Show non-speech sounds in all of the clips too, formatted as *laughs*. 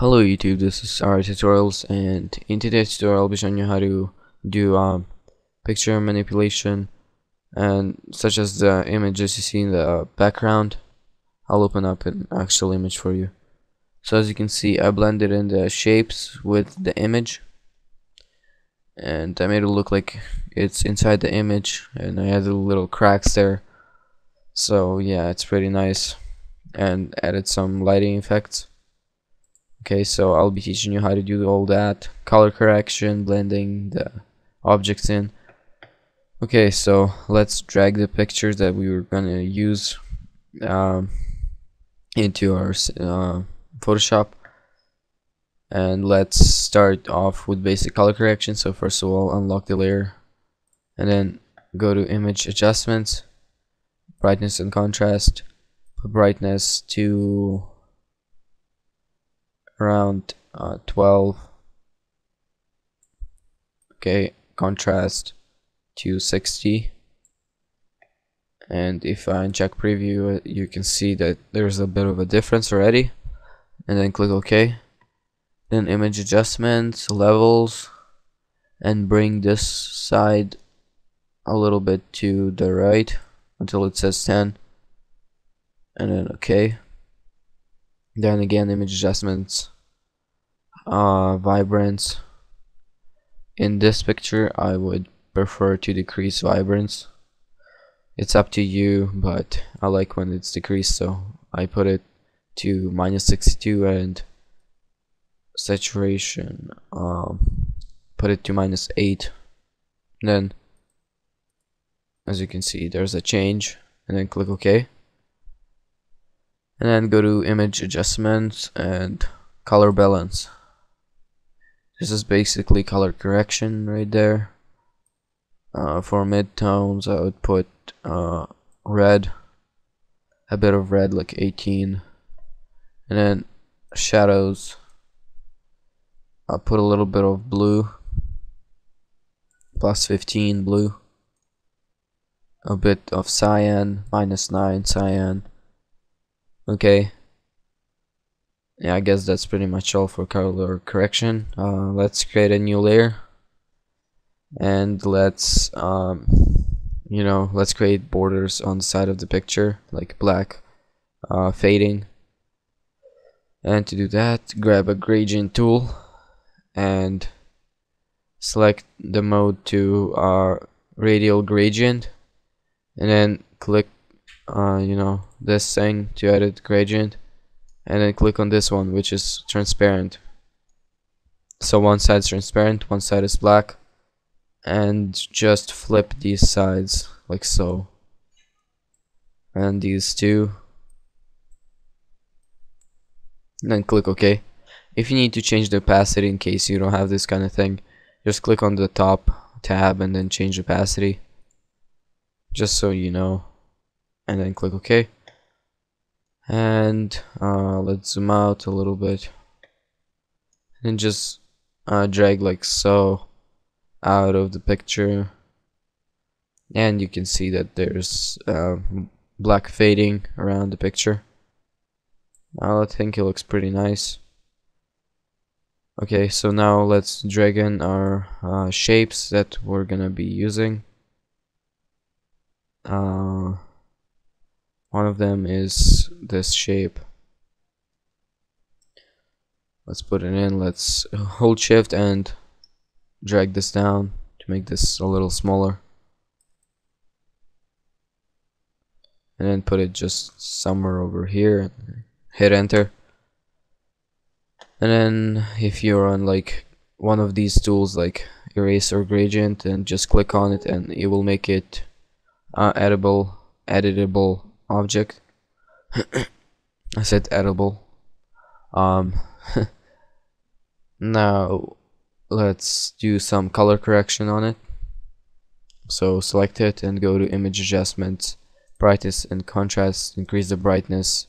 Hello YouTube, this is our tutorials and in today's tutorial I'll be showing you how to do um, picture manipulation and such as the images you see in the background. I'll open up an actual image for you. So as you can see I blended in the shapes with the image and I made it look like it's inside the image and I added little cracks there. So yeah it's pretty nice and added some lighting effects okay so I'll be teaching you how to do all that. Color correction blending the objects in. Okay so let's drag the pictures that we were gonna use um, into our uh, Photoshop. And let's start off with basic color correction. So first of all unlock the layer. And then go to image adjustments brightness and contrast put brightness to around uh, 12 okay contrast to 60 and if I check preview uh, you can see that there's a bit of a difference already. And then click OK. Then image adjustments levels and bring this side a little bit to the right until it says 10 and then OK then again image adjustments. Uh, vibrance. In this picture I would prefer to decrease vibrance. It's up to you but I like when it's decreased so I put it to minus 62 and saturation um, put it to minus 8 then as you can see there's a change and then click OK and then go to image adjustments and color balance. This is basically color correction right there. Uh, for midtones I would put uh, red a bit of red like 18 and then shadows I'll put a little bit of blue plus 15 blue. A bit of cyan minus 9 cyan okay. Yeah I guess that's pretty much all for color correction. Uh, let's create a new layer. And let's um, you know let's create borders on the side of the picture like black uh, fading. And to do that grab a gradient tool and select the mode to uh, radial gradient. And then click uh, you know this thing to edit gradient and then click on this one which is transparent. So one side is transparent one side is black and just flip these sides like so. And these two. And then click OK. If you need to change the opacity in case you don't have this kind of thing just click on the top tab and then change opacity. Just so you know and then click OK. And uh, let's zoom out a little bit. And just uh, drag like so out of the picture. And you can see that there's uh, black fading around the picture. I think it looks pretty nice. Okay so now let's drag in our uh, shapes that we're gonna be using. Uh, one of them is this shape. Let's put it in. Let's hold shift and drag this down to make this a little smaller. And then put it just somewhere over here. Hit enter. And then if you're on like one of these tools like erase or gradient and just click on it and it will make it uh, editable editable object. I said edible. Um *laughs* now let's do some color correction on it. So select it and go to image adjustments brightness and contrast increase the brightness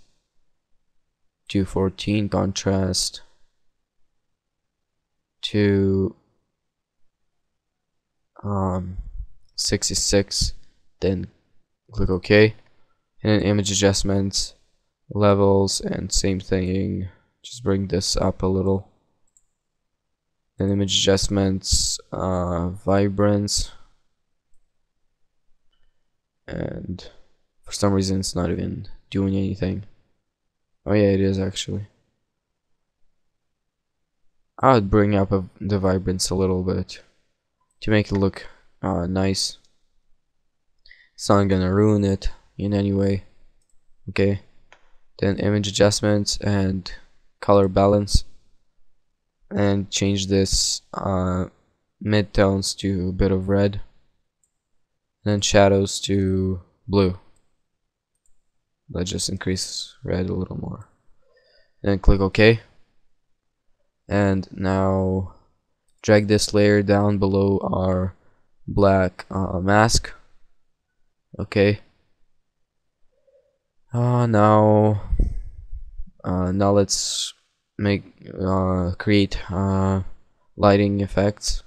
to 14 contrast to um 66 then click OK and image adjustments levels and same thing. Just bring this up a little. Then image adjustments uh, vibrance. And for some reason it's not even doing anything. Oh yeah it is actually. I would bring up a, the vibrance a little bit to make it look uh, nice. It's not gonna ruin it in any way okay? Then image adjustments and color balance and change this uh, midtones to a bit of red and then shadows to blue. Let's just increase red a little more. And then click OK. And now drag this layer down below our black uh, mask okay uh, now uh, now let's make uh, create uh, lighting effects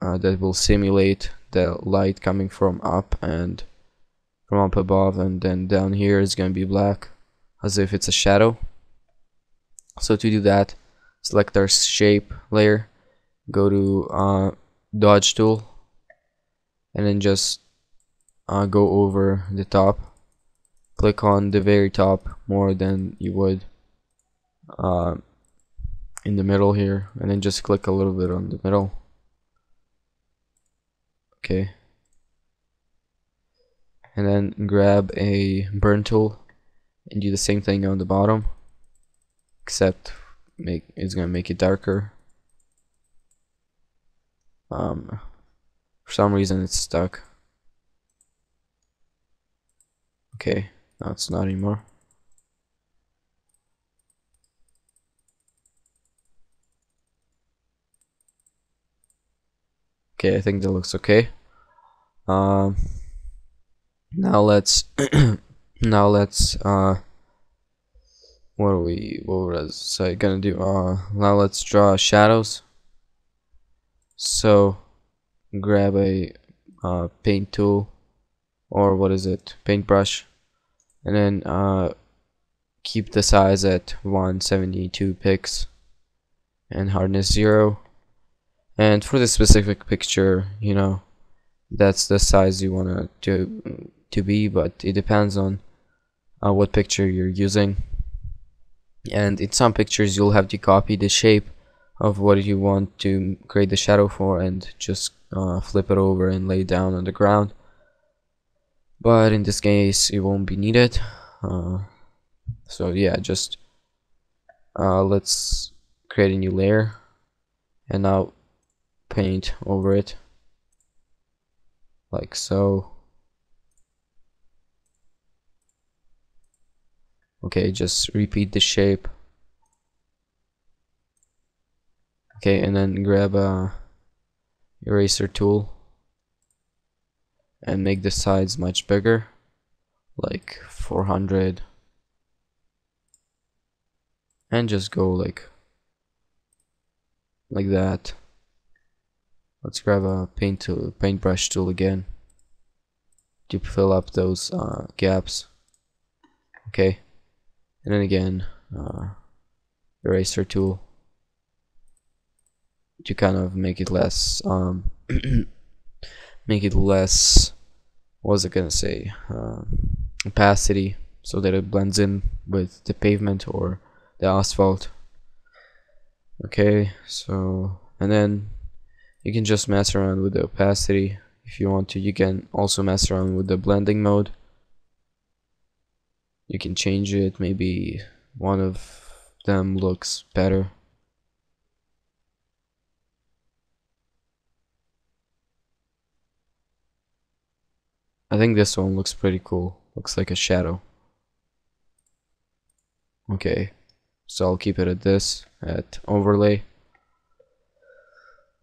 uh, that will simulate the light coming from up and from up above and then down here is going to be black as if it's a shadow. So to do that select our shape layer go to uh, dodge tool and then just uh, go over the top click on the very top more than you would uh, in the middle here and then just click a little bit on the middle. Okay. And then grab a burn tool and do the same thing on the bottom except make it's gonna make it darker. Um, for some reason it's stuck. Okay now it's not anymore. Okay I think that looks okay. Um, now let's *clears throat* now let's uh what are we what was I gonna do? Uh now let's draw shadows. So grab a uh, paint tool or what is it? Paintbrush and then uh, keep the size at 172 pix and hardness 0 and for this specific picture you know that's the size you want to to be but it depends on uh, what picture you're using. And in some pictures you'll have to copy the shape of what you want to create the shadow for and just uh, flip it over and lay it down on the ground but in this case it won't be needed. Uh, so yeah just uh, let's create a new layer and now paint over it like so. Okay just repeat the shape. Okay and then grab a eraser tool and make the sides much bigger like 400 and just go like like that. Let's grab a paint tool paintbrush tool again to fill up those uh, gaps. Okay. And then again uh, eraser tool to kind of make it less um, *clears throat* make it less what was I gonna say uh, opacity so that it blends in with the pavement or the asphalt. Okay so and then you can just mess around with the opacity. If you want to you can also mess around with the blending mode. You can change it maybe one of them looks better I think this one looks pretty cool. Looks like a shadow. Okay so I'll keep it at this at overlay.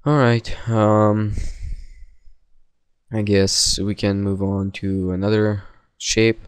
Alright um I guess we can move on to another shape